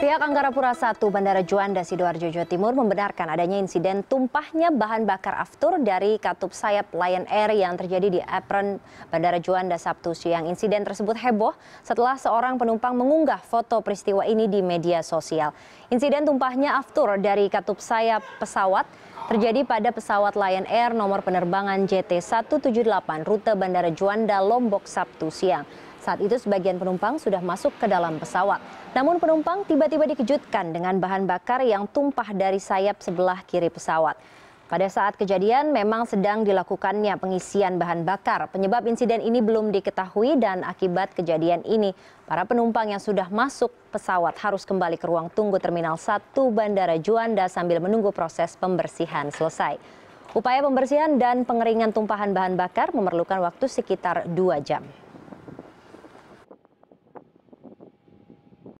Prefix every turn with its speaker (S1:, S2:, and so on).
S1: Pihak Anggarapura 1 Bandara Juanda Sidoarjo Jawa Timur membenarkan adanya insiden tumpahnya bahan bakar aftur dari katup sayap Lion Air yang terjadi di apron Bandara Juanda Sabtu siang. Insiden tersebut heboh setelah seorang penumpang mengunggah foto peristiwa ini di media sosial. Insiden tumpahnya aftur dari katup sayap pesawat terjadi pada pesawat Lion Air nomor penerbangan JT178 rute Bandara Juanda Lombok Sabtu siang. Saat itu sebagian penumpang sudah masuk ke dalam pesawat. Namun penumpang tiba-tiba dikejutkan dengan bahan bakar yang tumpah dari sayap sebelah kiri pesawat. Pada saat kejadian memang sedang dilakukannya pengisian bahan bakar. Penyebab insiden ini belum diketahui dan akibat kejadian ini para penumpang yang sudah masuk pesawat harus kembali ke ruang tunggu Terminal 1 Bandara Juanda sambil menunggu proses pembersihan selesai. Upaya pembersihan dan pengeringan tumpahan bahan bakar memerlukan waktu sekitar 2 jam.